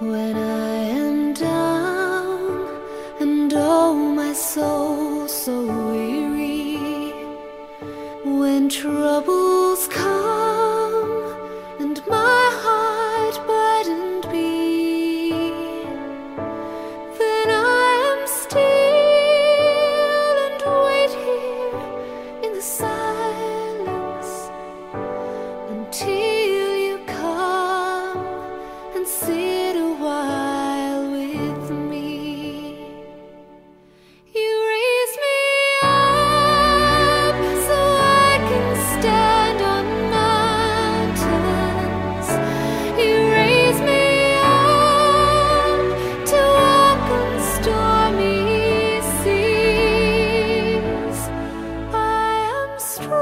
When I am down and oh my soul so weary, when troubles come. strong.